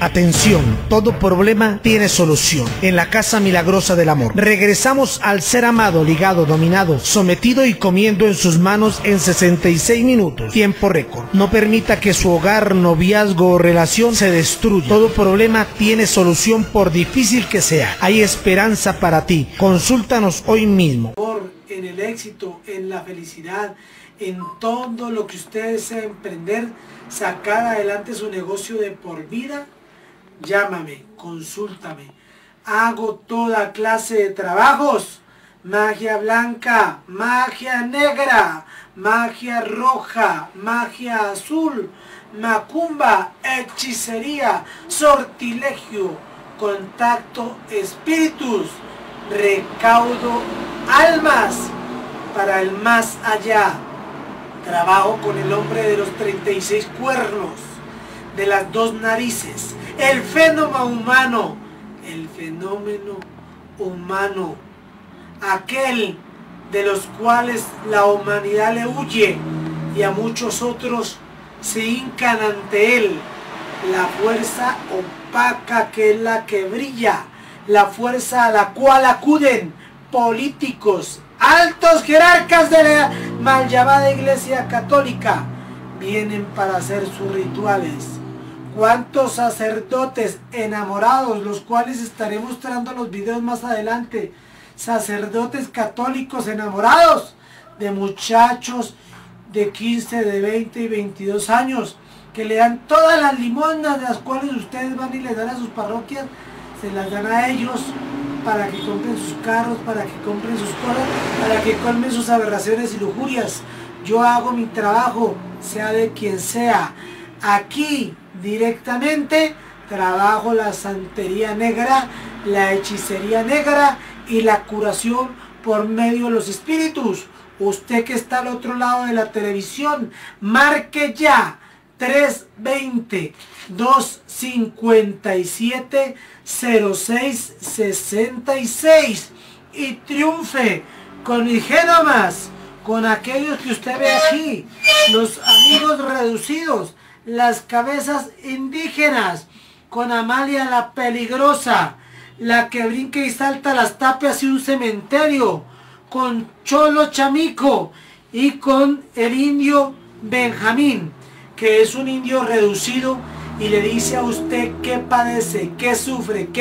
Atención, todo problema tiene solución. En la Casa Milagrosa del Amor. Regresamos al ser amado, ligado, dominado, sometido y comiendo en sus manos en 66 minutos. Tiempo récord. No permita que su hogar, noviazgo o relación se destruya. Todo problema tiene solución por difícil que sea. Hay esperanza para ti. Consúltanos hoy mismo. En el éxito, en la felicidad, en todo lo que usted desea emprender, sacar adelante su negocio de por vida llámame, consúltame. Hago toda clase de trabajos. Magia blanca, magia negra, magia roja, magia azul, macumba, hechicería, sortilegio, contacto espíritus, recaudo almas para el más allá. Trabajo con el hombre de los 36 cuernos, de las dos narices, el fenómeno humano, el fenómeno humano, aquel de los cuales la humanidad le huye y a muchos otros se hincan ante él, la fuerza opaca que es la que brilla, la fuerza a la cual acuden políticos, altos jerarcas de la mal llamada iglesia católica, vienen para hacer sus rituales cuántos sacerdotes enamorados, los cuales estaré mostrando los videos más adelante, sacerdotes católicos enamorados de muchachos de 15, de 20 y 22 años, que le dan todas las limonas de las cuales ustedes van y les dan a sus parroquias, se las dan a ellos para que compren sus carros, para que compren sus cosas, para que colmen sus aberraciones y lujurias. Yo hago mi trabajo, sea de quien sea. Aquí directamente trabajo la santería negra, la hechicería negra y la curación por medio de los espíritus. Usted que está al otro lado de la televisión, marque ya 320 257 0666 y triunfe con Igénomas, con aquellos que usted ve aquí, los amigos reducidos, las cabezas indígenas, con Amalia la peligrosa, la que brinca y salta las tapias y un cementerio, con Cholo Chamico y con el indio Benjamín, que es un indio reducido y le dice a usted qué padece, qué sufre, qué